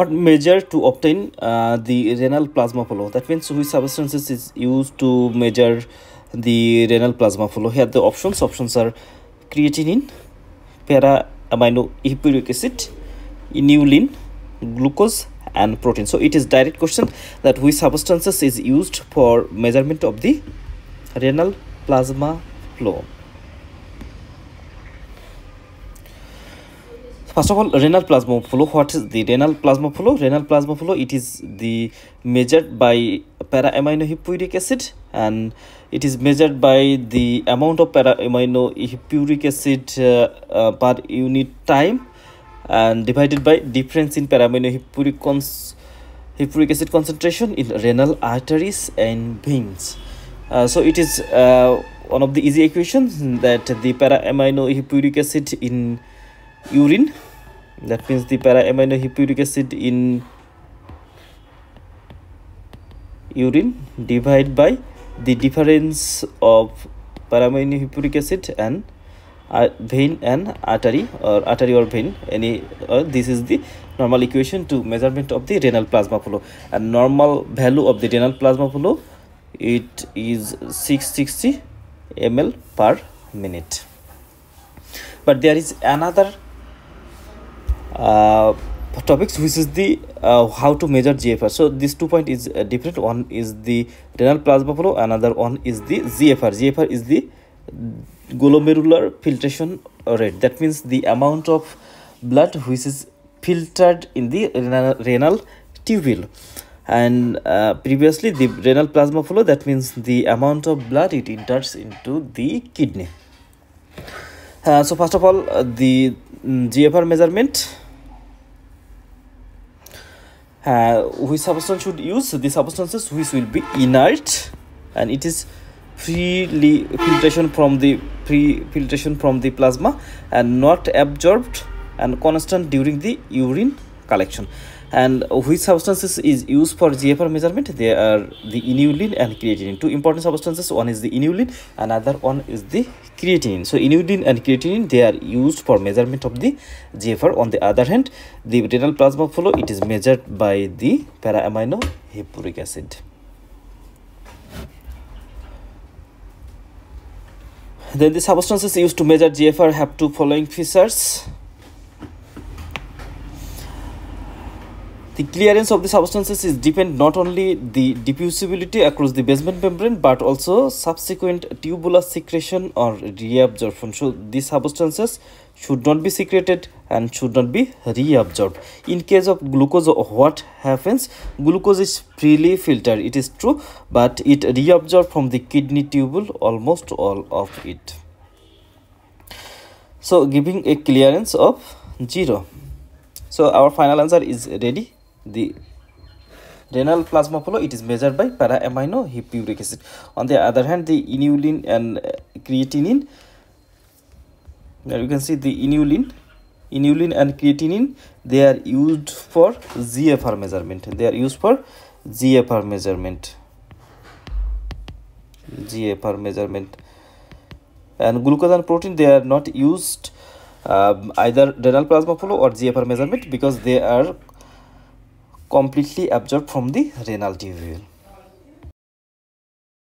what measure to obtain uh, the renal plasma flow that means which substances is used to measure the renal plasma flow here the options. Options are creatinine para amino hippuric acid inulin glucose and protein. So it is direct question that which substances is used for measurement of the renal plasma flow first of all renal plasma flow what is the renal plasma flow renal plasma flow it is the measured by para aminohippuric acid and it is measured by the amount of para aminohippuric acid uh, uh, per unit time and divided by difference in para amino hippuric hippuric acid concentration in renal arteries and veins. Uh, so it is uh, one of the easy equations that the para aminohippuric acid in urine? That means the para amino hippuric acid in urine divided by the difference of para amino hippuric acid and uh, vein and artery or artery or vein. Any uh, this is the normal equation to measurement of the renal plasma flow. And normal value of the renal plasma flow it is 660 ml per minute. But there is another topics which is the uh, how to measure GFR so this two point is uh, different. One is the renal plasma flow another one is the GFR GFR is the glomerular filtration rate. That means the amount of blood which is filtered in the renal, renal tubule. And uh, previously the renal plasma flow that means the amount of blood it enters into the kidney. Uh, so first of all uh, the mm, GFR measurement uh, which substance should use the substances which will be inert and it is freely filtration from the pre filtration from the plasma and not absorbed and constant during the urine collection and which substances is used for GFR measurement? They are the inulin and creatinine two important substances one is the inulin another one is the creatinine so inulin and creatinine they are used for measurement of the GFR on the other hand the renal plasma flow it is measured by the para amino hippuric acid. Then the substances used to measure GFR have two following features The clearance of the substances is depend not only the diffusibility across the basement membrane but also subsequent tubular secretion or reabsorption. So these substances should not be secreted and should not be reabsorbed. In case of glucose, what happens? Glucose is freely filtered. It is true, but it reabsorbed from the kidney tubule almost all of it. So giving a clearance of zero. So our final answer is ready the renal plasma flow it is measured by para amino hippuric acid on the other hand the inulin and uh, creatinine there you can see the inulin inulin and creatinine they are used for gfr measurement they are used for gfr measurement gfr measurement and glucose and protein they are not used um, either renal plasma flow or gfr measurement because they are completely absorbed from the renal tubule